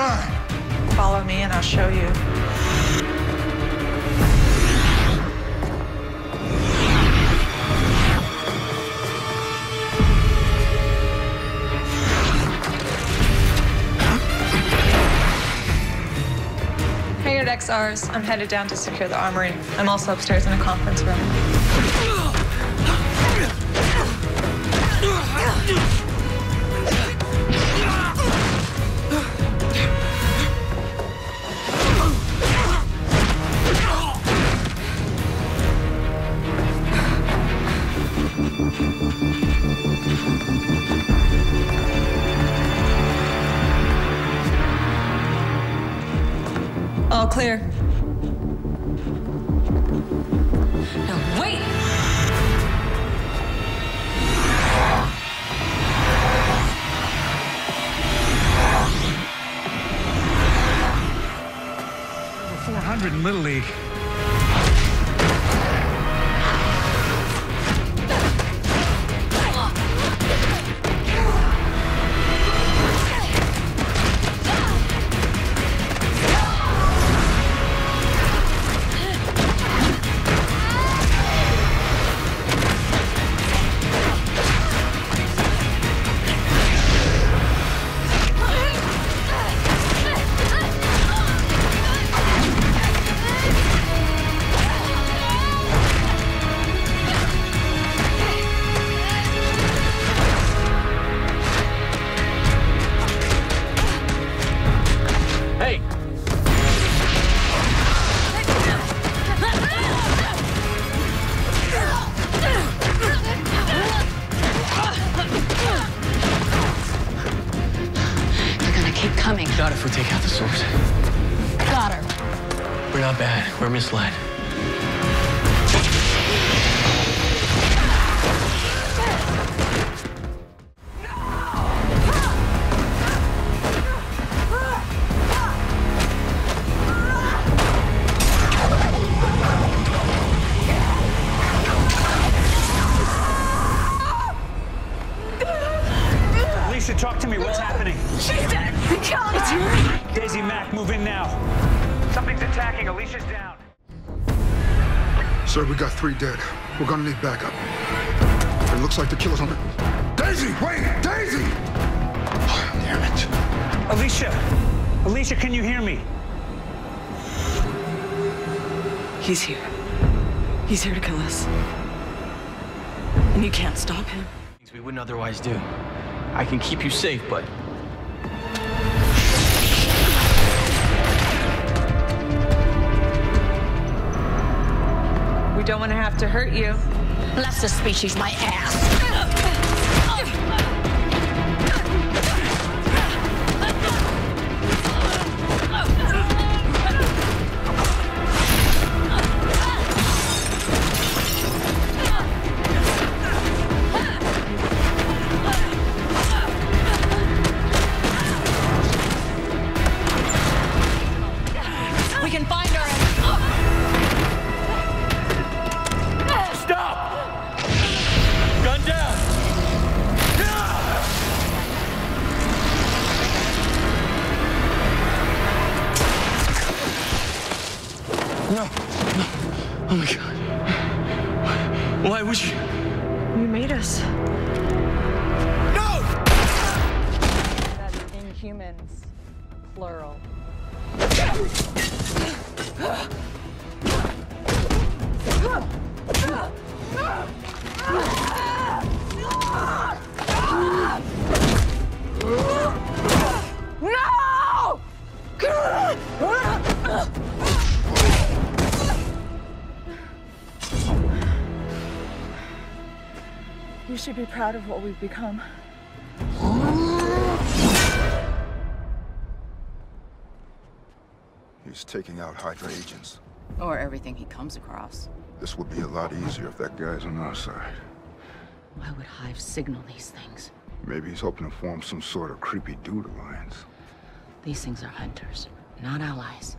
Follow me and I'll show you. Hey, at XRs. I'm headed down to secure the armory. I'm also upstairs in a conference room. All clear. No, wait! Four hundred in Little League. If we take out the source. Got her. We're not bad. We're misled. Daisy Mack, move in now. Something's attacking. Alicia's down. Sir, we got three dead. We're gonna need backup. It looks like the killer's on the. Daisy, wait, Daisy! Oh, damn it. Alicia! Alicia, can you hear me? He's here. He's here to kill us. And you can't stop him. Things we wouldn't otherwise do. I can keep you safe, but don't want to have to hurt you. Bless the species, my ass! No! No! Oh my god! Why would you? You made us. No! That's Inhumans, plural. You should be proud of what we've become. He's taking out Hydra agents. Or everything he comes across. This would be a lot easier if that guy's on our side. Why would Hive signal these things? Maybe he's hoping to form some sort of creepy dude alliance. These things are hunters, not allies.